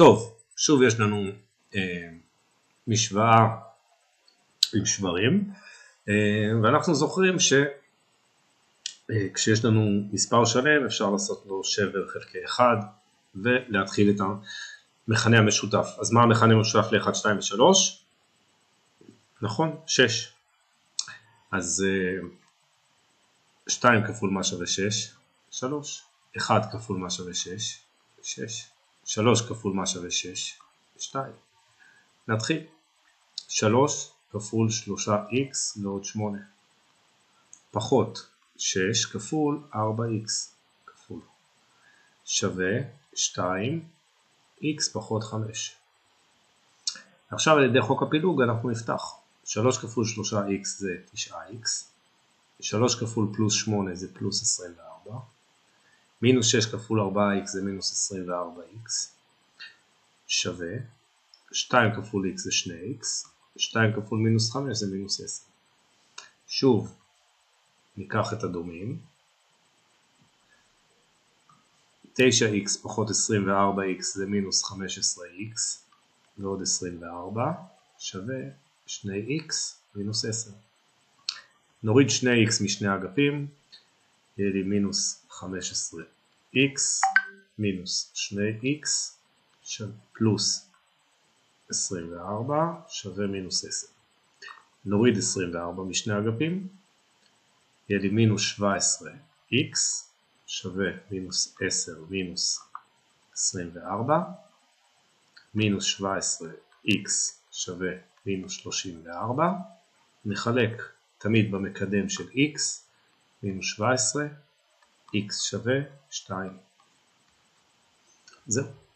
טוב, שוב יש לנו אה, משוואה עם שברים, אה, ואנחנו זוכרים שכשיש אה, לנו מספר שלם אפשר לעשות לו שבר חלקי 1 ולהתחיל את המכנה המשותף. אז מה המכנה המשותף ל-1, 2 ו-3? נכון, 6. אז 2 כפול מה שווה 6? 3. 1 כפול מה שווה 6? 6. 3 כפול מה שווה 6? 2. נתחיל. 3 כפול 3x ועוד 8. פחות 6 כפול 4x כפול. שווה 2 x פחות 5. עכשיו על ידי חוק הפילוג אנחנו נפתח. 3 כפול 3x זה 9x, 3 כפול פלוס 8 זה פלוס 24, מינוס 6 כפול 4x זה מינוס 24x, שווה 2 כפול x זה 2x, 2 כפול מינוס 5 זה מינוס 10. שוב, ניקח את הדומים, 9x פחות 24x זה מינוס 15x ועוד 24 שווה 2x מינוס 10. נוריד 2x משני אגפים, יהיה לי מינוס 15x מינוס 2x פלוס 24 שווה מינוס 10. נוריד 24 משני אגפים, יהיה לי מינוס 17x שווה מינוס 10 מינוס 24, מינוס 17x שווה מינוס 34, נחלק תמיד במקדם של x, מינוס 17, x שווה 2. זהו.